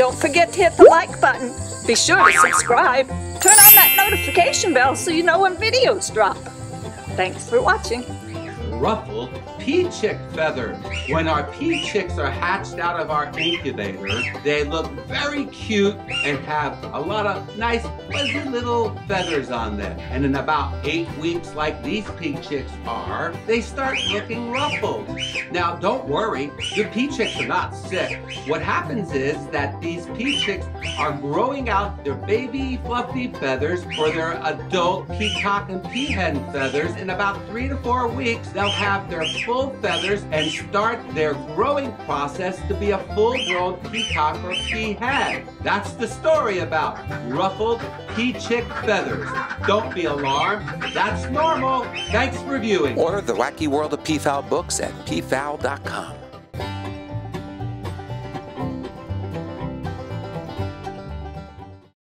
Don't forget to hit the like button. Be sure to subscribe. Turn on that notification bell so you know when videos drop. Thanks for watching. Ruffled pea chick feathers. When our pea chicks are hatched out of our incubator, they look very cute and have a lot of nice fuzzy little feathers on them. And in about eight weeks, like these pea chicks are, they start looking ruffled. Now, don't worry, the pea chicks are not sick. What happens is that these pea chicks are growing out their baby fluffy feathers for their adult peacock and peahen feathers. In about three to four weeks, have their full feathers and start their growing process to be a full-grown peacock or peahen. That's the story about ruffled pea chick feathers. Don't be alarmed. That's normal. Thanks for viewing. Order the Wacky World of Peafowl books at peafowl.com.